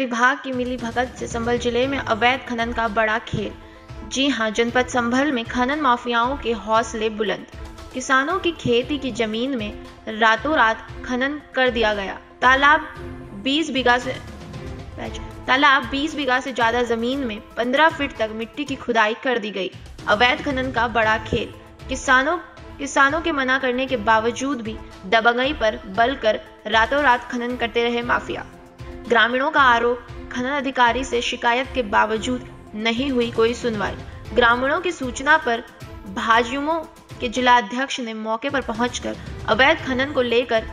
विभाग की मिली भगत से संभल ज़िले में अवैध खनन का बड़ा खेल। जी हाँ, जनपद संभल में खनन माफियाओं के हौसले बुलंद। किसानों की खेती की ज़मीन में रातों रात खनन कर दिया गया। तालाब 20 बीघा से तालाब 20 बीघा से ज़्यादा ज़मीन में 15 फीट तक मिट्टी की खुदाई कर दी गई। अवैध खनन का बड़ा खेल। किसानों किसानों के मना करने के बावजूद भी दबंगई पर बल कर रातों रात खनन करते रहे माफिया। ग्रामीणों का आरोप खनन अधिकारी से शिकायत के बावजूद नहीं हुई कोई सुनवाई। ग्रामीणों की सूचना पर भाजयुमो के जिलाध्यक्ष ने मौके पर पहुंचकर अवैध खनन को लेकर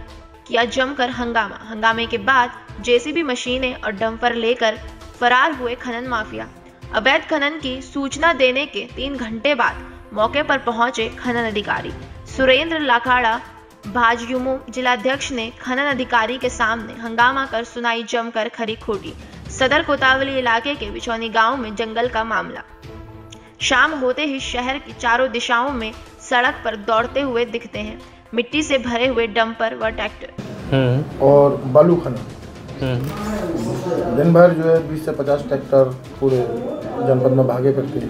किया जमकर हंगामा। हंगामे के बाद जेसीबी मशीनें और डंपर लेकर फरार हुए खनन माफिया। अवैध खनन की सूचना देने के तीन घंटे बाद मौके पर पहुँचे खनन अधिकारी। सुरेंद्र लाखाड़ा भाजयुमो जिलाध्यक्ष ने खनन अधिकारी के सामने हंगामा कर सुनाई जमकर खरी खोटी। सदर कोतावली इलाके के बिछौनी गाँव में जंगल का मामला। शाम होते ही शहर की चारों दिशाओं में सड़क पर दौड़ते हुए दिखते हैं। मिट्टी से भरे हुए डंपर व ट्रैक्टर। और बालू खनन। दिन भर जो है 20 से 50 ट्रैक्टर पूरे जनपद में भागे फिरते हैं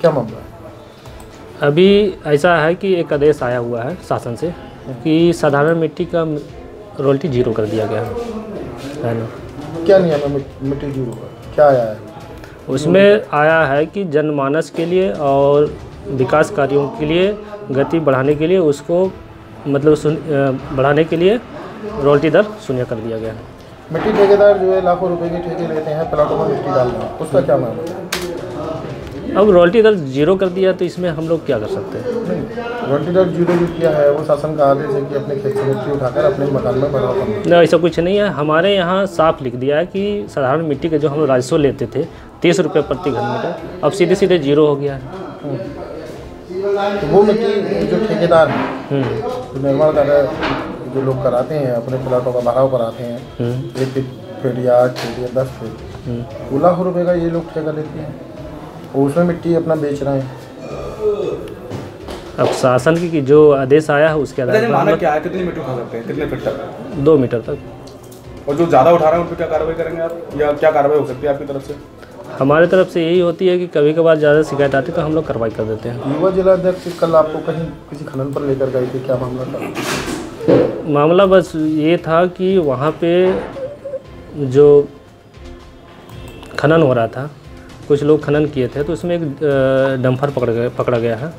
क्या मामला है? अभी ऐसा है कि एक आदेश आया हुआ है शासन से कि साधारण मिट्टी का रॉयल्टी ज़ीरो कर दिया गया है। है ना? क्या नियम है मिट्टी ज़ीरो का? क्या आया है? उसमें आया है कि जनमानस के लिए और विकास कार्यों के लिए गति बढ़ाने के लिए उसको मतलब सुन बढ़ाने के लिए रॉयल्टी दर शून्य कर दिया गया है। मिट्टी ठेकेदार जो है लाखों रुपए के ठेके लेते हैं प्लाटों में मिट्टी डालना। उसका क्या मामला है? अब रॉयल्टी दर ज़ीरो कर दिया तो इसमें हम लोग क्या कर सकते हैं? रॉयल्टी दर ज़ीरो जो किया है वो शासन का आदेश है कि अपने खेत से उठाकर अपने मकान में करना। नहीं ऐसा कुछ नहीं है। हमारे यहाँ साफ़ लिख दिया है कि साधारण मिट्टी का जो हम राजस्व लेते थे तीस रुपये प्रति घन मीटर अब सीधे सीधे ज़ीरो हो गया है। तो वो मिट्टी जो ठेकेदार हैं हम्म, जो निर्माण कार्य जो लोग कराते हैं अपने प्लाटों का भराव कराते हैं हम्म, एक फीट या आठ फीट या दस फीट हम्म। वो लाखों का ये लोग ठेका लेते हैं। और उसमें मिट्टी अपना बेच रहे हैं। अब शासन की की जो आदेश आया है उसके आधार पर क्या है? कितनी मीटर उठा सकते हैं? कितने फीट तक? दो मीटर तक। और जो ज़्यादा उठा रहे हैं उन पर क्या कार्रवाई करेंगे आप? या क्या कार्रवाई हो सकती है आपकी तरफ़ से? हमारे तरफ़ से यही होती है कि कभी कभार ज़्यादा शिकायत आती है तो हम लोग कार्रवाई कर देते हैं। युवा जिला अध्यक्ष कल आपको कहीं किसी खनन पर लेकर गए थे क्या मामला था? मामला बस ये था कि वहाँ पे जो खनन हो रहा था कुछ लोग खनन किए थे तो उसमें एक डंपर पकड़ गया पकड़ा गया है।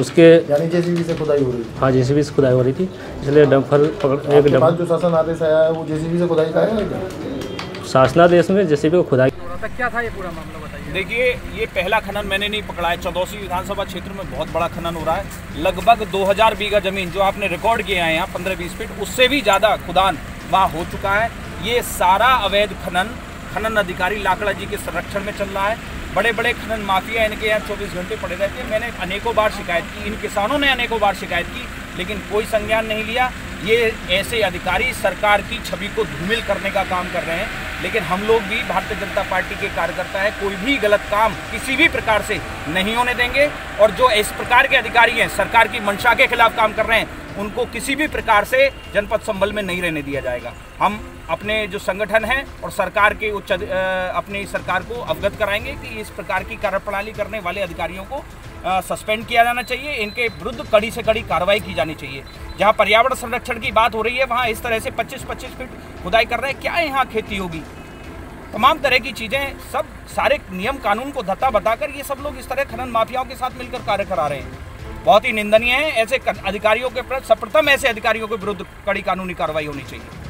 उसके यानी जेसीबी से खुदाई हो रही थी। हाँ जेसीबी से खुदाई हो रही थी इसलिए डंपर पकड़ एक डंपर जो शासन आदेश आया है वो जेसीबी से खुदाई का है क्या? शासनादेश में जेसीबी को खुदाई क्या था ये पूरा मामला देखिए ये पहला खनन मैंने नहीं पकड़ा है। चौदौसी विधानसभा क्षेत्र में बहुत बड़ा खनन हो रहा है। लगभग 2000 बीघा ज़मीन जो आपने रिकॉर्ड किया है यहाँ पंद्रह बीस फीट उससे भी ज़्यादा खुदान वहाँ हो चुका है। ये सारा अवैध खनन खनन अधिकारी लाकड़ा जी के संरक्षण में चल रहा है। बड़े बड़े खनन माफिया इनके यहाँ चौबीस घंटे पड़े रहते हैं। मैंने अनेकों बार शिकायत की, इन किसानों ने अनेकों बार शिकायत की, लेकिन कोई संज्ञान नहीं लिया। ये ऐसे अधिकारी सरकार की छवि को धूमिल करने का काम कर रहे हैं, लेकिन हम लोग भी भारतीय जनता पार्टी के कार्यकर्ता है, कोई भी गलत काम किसी भी प्रकार से नहीं होने देंगे। और जो इस प्रकार के अधिकारी हैं, सरकार की मंशा के खिलाफ काम कर रहे हैं, उनको किसी भी प्रकार से जनपद संबल में नहीं रहने दिया जाएगा। हम अपने जो संगठन हैं और सरकार के उच्च अपनी सरकार को अवगत कराएँगे कि इस प्रकार की कार्यप्रणाली करने वाले अधिकारियों को सस्पेंड किया जाना चाहिए। इनके विरुद्ध कड़ी से कड़ी कार्रवाई की जानी चाहिए। जहाँ पर्यावरण संरक्षण की बात हो रही है, वहाँ इस तरह से 25-25 फीट खुदाई कर रहे हैं। क्या यहाँ खेती होगी? तमाम तरह की चीज़ें, सब सारे नियम कानून को धत्ता बताकर ये सब लोग इस तरह खनन माफियाओं के साथ मिलकर कार्य करा रहे हैं। बहुत ही निंदनीय है, ऐसे अधिकारियों के प्रति सप्रथम ऐसे अधिकारियों के विरुद्ध कड़ी कानूनी कार्रवाई होनी चाहिए।